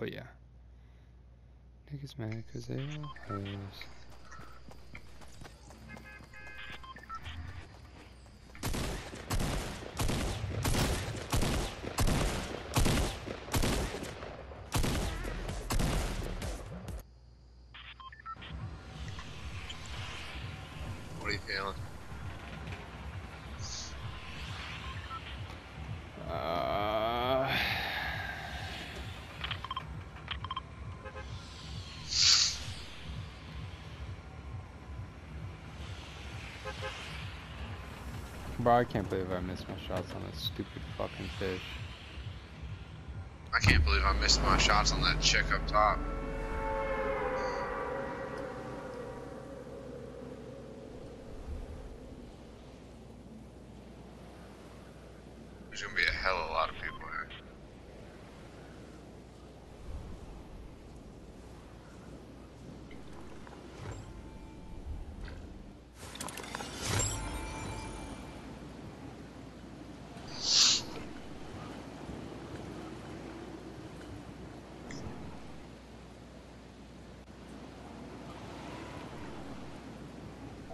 Oh yeah. Niggas mad cause they all hoes. Bro, I can't believe I missed my shots on that stupid fucking fish. I can't believe I missed my shots on that chick up top. There's gonna be a hell of a lot of people here.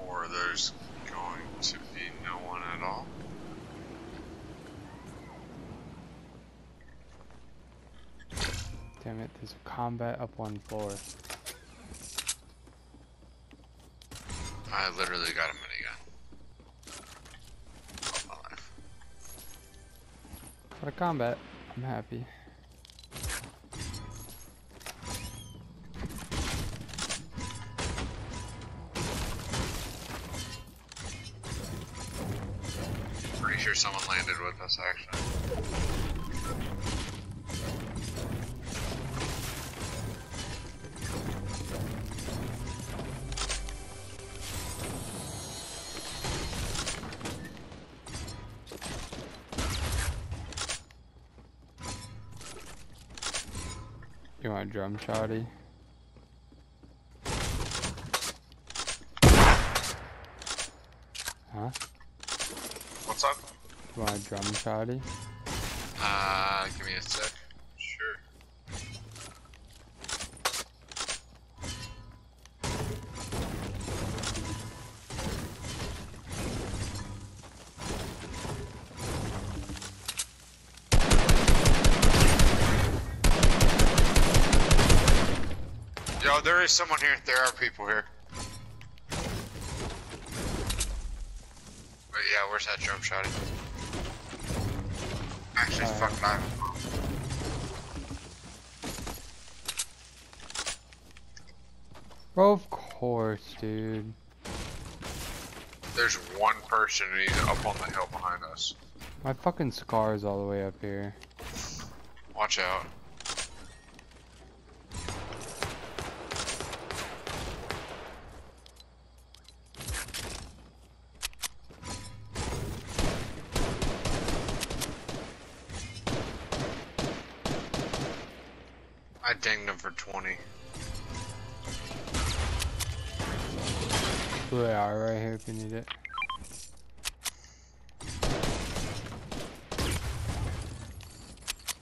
Or there's going to be no one at all. Damn it, there's a combat up one floor. I literally got a minigun. All my life. Got a combat. I'm happy. You want drum shotty. Huh? What's up? You want drum shotty? Uh, give me a sec. Sure. Yo, there is someone here. There are people here. But yeah, where's that drum shot? Actually, Alright. fuck of course, dude. There's one person and he's up on the hill behind us. My fucking scar is all the way up here. Watch out. I dinged him for 20. Blue AR right here if you need it.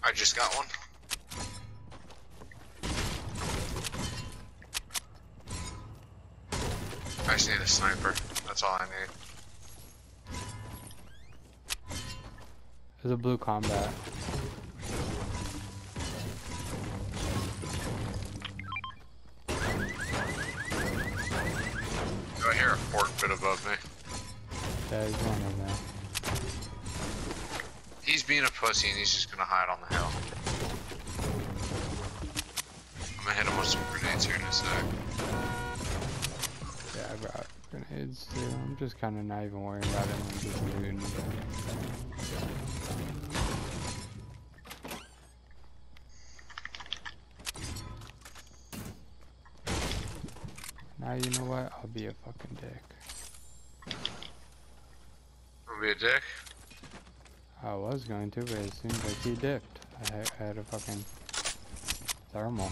I just got one. I just need a sniper. That's all I need. There's a blue combat. Do I hear a fork bit above me? There's one in there. He's being a pussy and he's just gonna hide on the hill. I'm gonna hit him with some grenades here in a sec. Yeah, I got grenades too. I'm just kind of not even worrying about it. I'm just looting. Now you know what? I'll be a fucking dick. Gonna be a dick? I was going to, but it seems like he dipped. I I had a fucking thermal.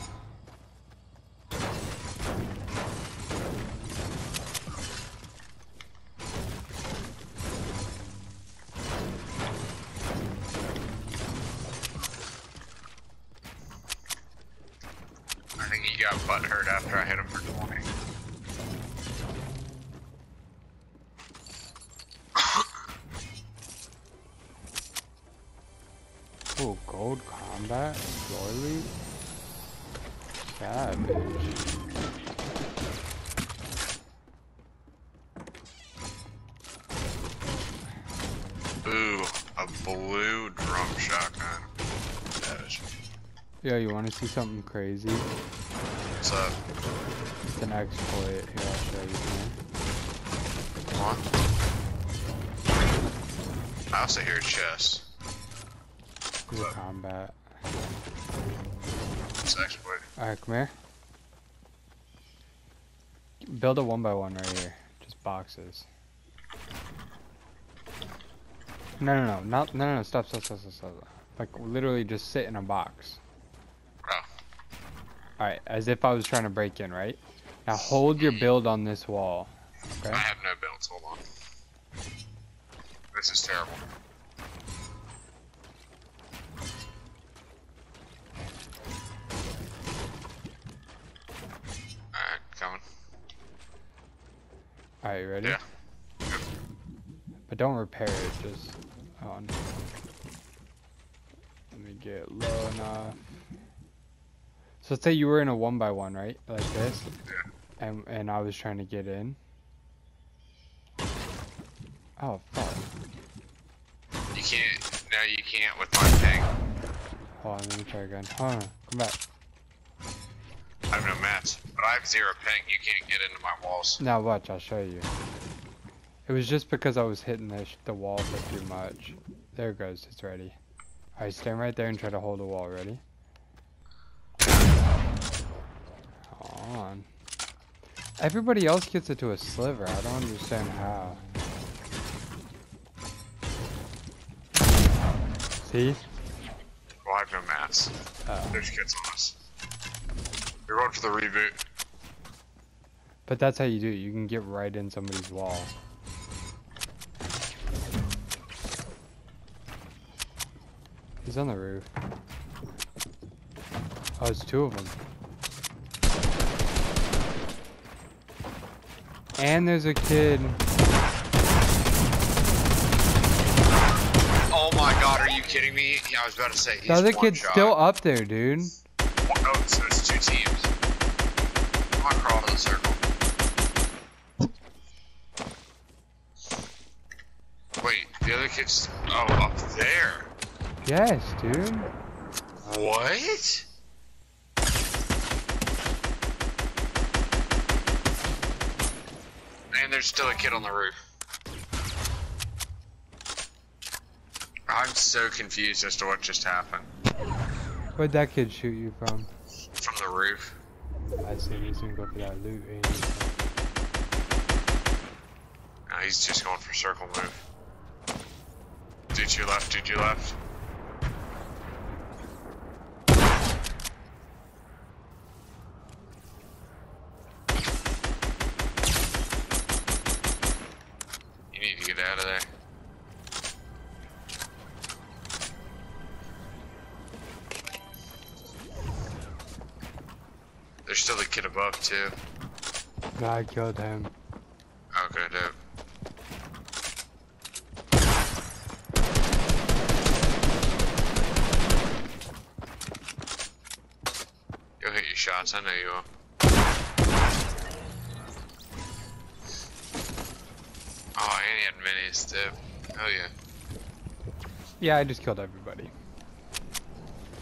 Ooh, a blue drum shotgun. Yo, you wanna see something crazy? What's up? It's an exploit. Here, I'll show you. on. I also hear chest. Good combat. It's exploit. Alright, come here. Build a one by one right here. Just boxes. No, no, no, not, no, no, no, stop, stop, stop, stop, stop. Like, literally just sit in a box. Oh. Alright, as if I was trying to break in, right? Now hold your build on this wall. Okay? I have no belts, hold on. This is terrible. Alright, coming. Alright, you ready? Yeah. But don't repair it, just... Oh, no. Let me get low enough. So let's say you were in a one by one, right? Like this? Yeah. And, and I was trying to get in. Oh, fuck. You can't, no you can't with my ping. Hold on, let me try again. Hold on, come back. I have no mats, but I have zero ping. You can't get into my walls. Now watch, I'll show you. It was just because I was hitting the, sh- the wall for too much. There it goes, it's ready. Alright, stand right there and try to hold the wall, ready? Hold on. Everybody else gets it to a sliver, I don't understand how. See? Well, I have no mats. Oh. There's kids on us. You're going for the reboot. But that's how you do it, you can get right in somebody's wall. He's on the roof. Oh, it's two of them. And there's a kid. Oh my god, are you kidding me? Yeah, I was about to say, he's The other kid's shot. still up there, dude. Oh, so it's two teams. Come on, crawl to the circle. Wait, the other kid's... Oh, up there. Yes, dude. What? And there's still a kid on the roof. I'm so confused as to what just happened. Where'd that kid shoot you from? From the roof. I see he's gonna go for that loot. ain't he? No, he's just going for circle move. Dude, you left, dude, you left. Above too. I killed him. Okay, dope. Go hit your shots, I know you will. Oh, and he had minis too. Hell yeah. Yeah, I just killed everybody.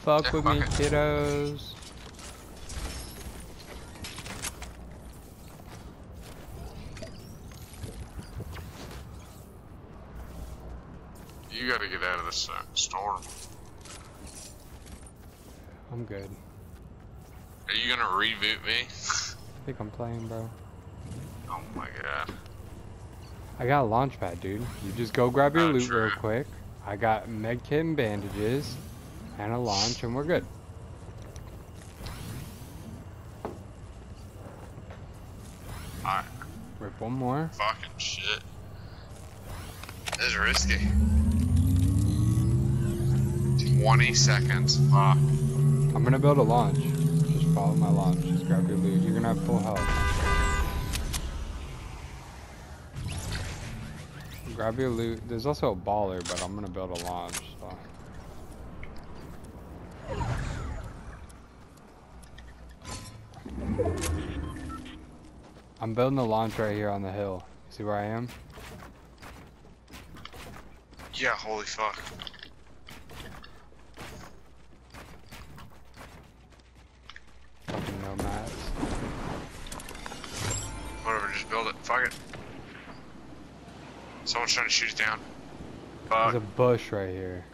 Fuck Yeah, with me, it. kiddos. You gotta of this uh, storm. I'm good. Are you gonna reboot me? I think I'm playing, bro. Oh my god. I got a launch pad, dude. You just go grab your Oh, loot real quick. I got med kit and bandages and a launch, and we're good. Alright, Rip one more. fucking shit. This is risky. 20 seconds. Fuck. I'm gonna build a launch. Just follow my launch. Just grab your loot. You're gonna have full health. Grab your loot. There's also a baller, but I'm gonna build a launch. So. I'm building a launch right here on the hill. See where I am? Yeah, holy fuck. Build it. Fuck it. Someone's trying to shoot us down. There's a bush right here.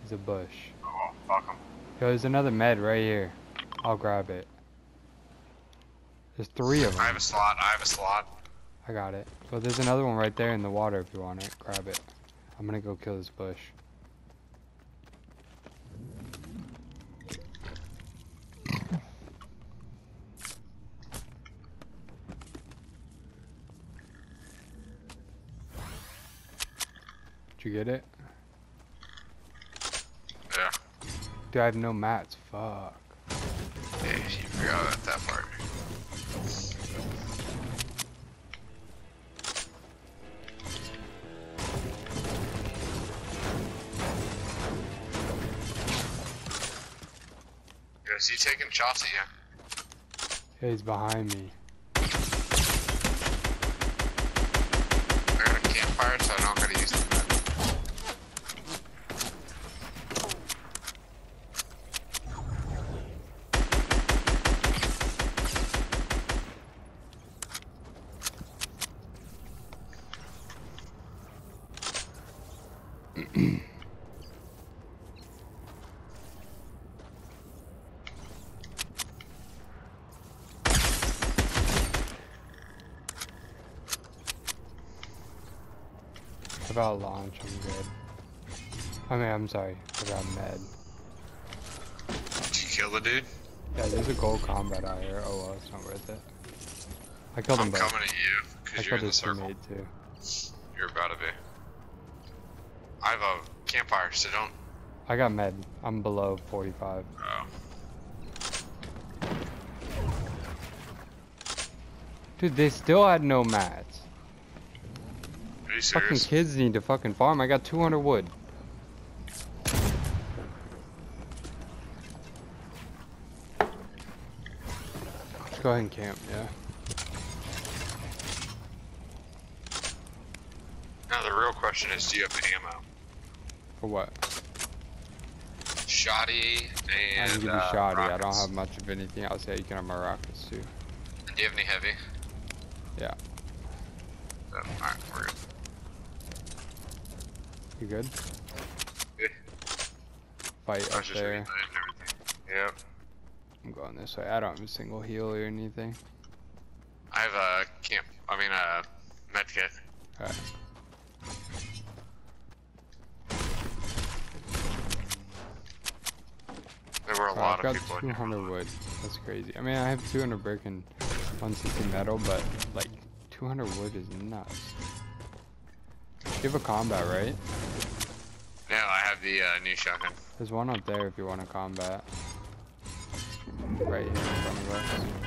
There's a bush. Oh, fuck them. Yo, there's another med right here. I'll grab it. There's three of them. I have a slot. I have a slot. I got it. Well, there's another one right there in the water if you want it. Grab it. I'm gonna go kill this bush. Did you get it? Yeah. Dude, I have no mats. Fuck. Yeah, you forgot about that part. Is he taking shots at you? Yeah, he's behind me. I got a campfire, so I don't gotta How about launch? I'm good. I mean, I'm sorry. I got med. Did you kill the dude? Yeah, there's a gold combat out here. Oh well, it's not worth it. I killed I'm him both. coming at you, because you're in the circle. too. You're about to be. I have a campfire, so don't. I got med. I'm below 45. Oh. Dude, they still had no mats. Are you Fucking kids need to fucking farm. I got 200 wood. Let's go ahead and camp, yeah. Now the real question is, do you have ammo? For what? Shotty I and can give you uh, shotty. I don't have much of anything else. Yeah, you can have my rockets too. Do you have any heavy? Yeah. So, Alright, we're good. You good? Good. Fight I up there. reading that and everything. Yep. I'm going this way. I don't have a single heal or anything. I have a camp. I mean, a med kit. Alright. There were a Oh, lot I've got of people in here. 200 wood. That's crazy. I mean, I have 200 brick and 160 metal, but like 200 wood is nuts. You have a combat, right? Yeah, I have the uh, new shotgun. There's one up there if you want to combat. Right here in front of us.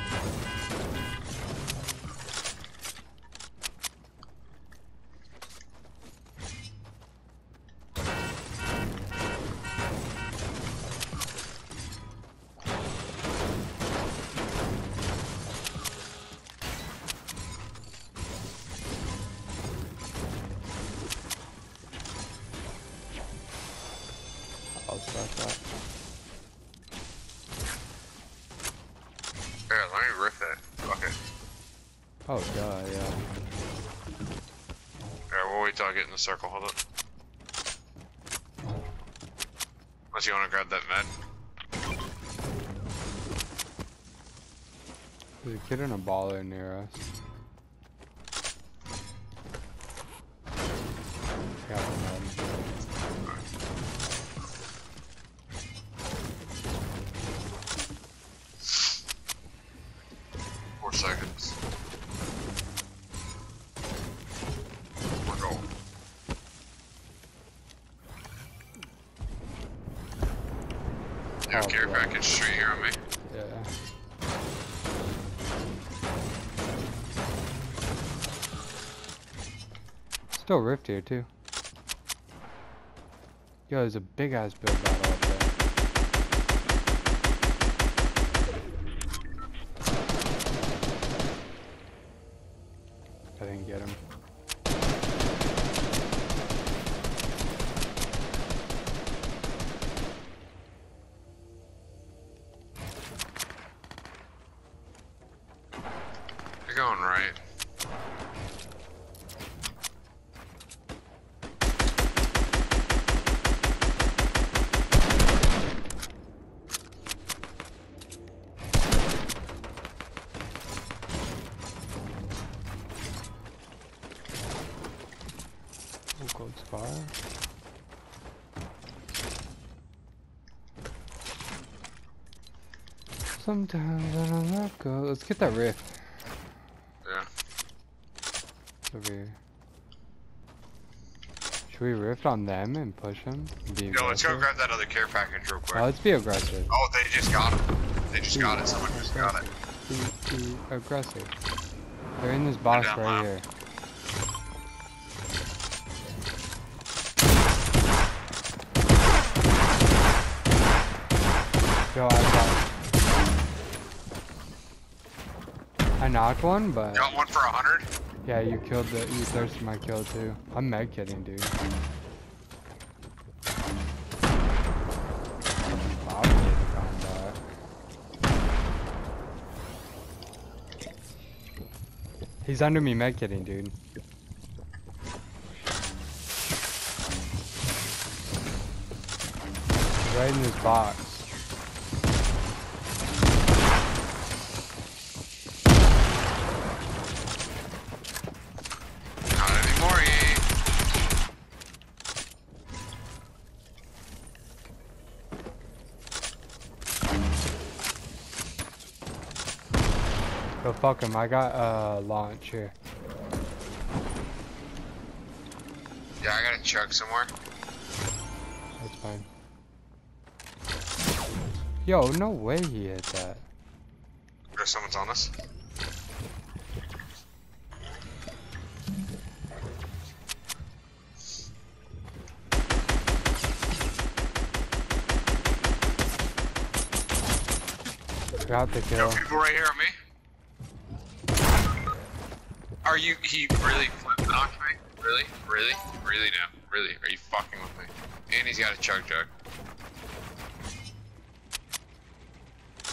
I'll start that. Here, let me riff it. Fuck it. Oh, duh, yeah. Alright, we'll wait till I get in the circle. Hold up. Unless you want to grab that med. There's a kid in a baller near us. Have Oh, care package straight here on me. Yeah. Still rift here too. Yo, there's a big ass build battle going right. Sometimes I don't let go. Let's get that rift Yeah. over here. Should we rift on them and push them? and Be Yo, let's go grab that other care package real quick. Oh, let's be aggressive. Oh, they just got it. They just got it. Someone just got it. Be, be aggressive. They're in this box right here. Yo, I got. I knocked one, but Got one for a hundred. Yeah, you killed the. You thirsted my kill too. I'm med kidding, dude. He's under me med kidding, dude. Right in this box. Not anymore. eh? Go fuck him. I got uh launch here. Yeah, I got a chug somewhere. That's fine. Yo, no way he hit that. There's someone's on us. Got the Yo, kill. people right here on me. Are you? He really flip knocked me? Really? Really? Really now? Really? Are you fucking with me? And he's got a chug jug.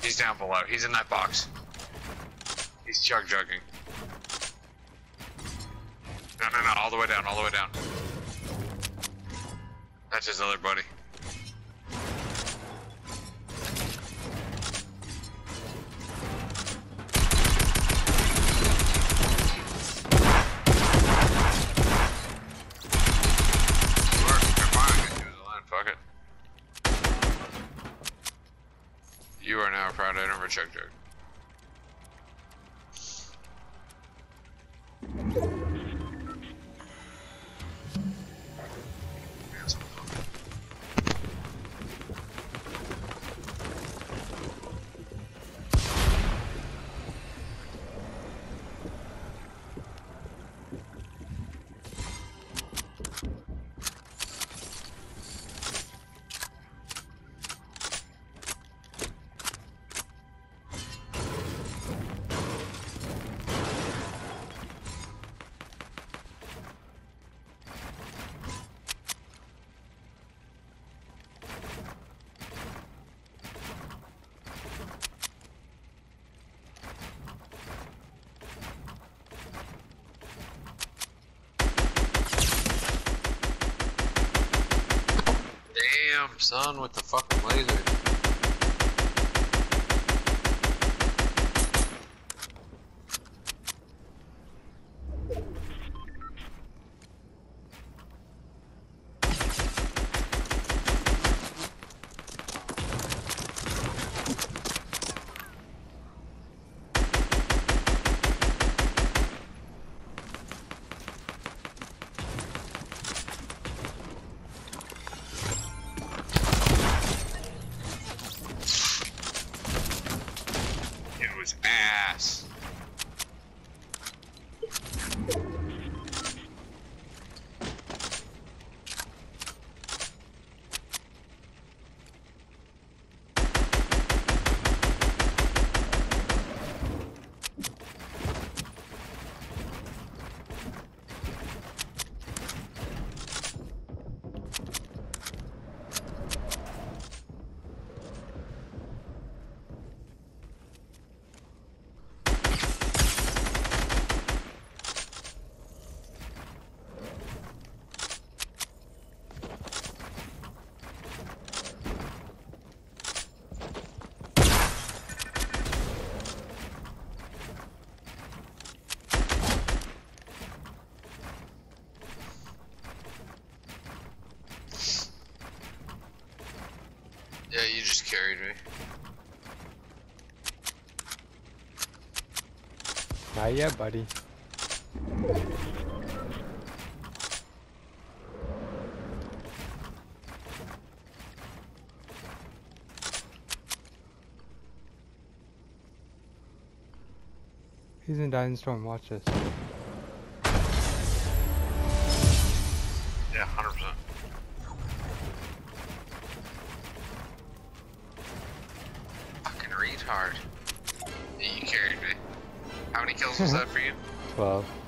He's down below. He's in that box. He's chug jugging. No, no, no. All the way down. All the way down. That's his other buddy. Damn, son, with the fucking laser. Yeah, you just carried me. Not yet, buddy. He's in Dying Storm, watch this. 12.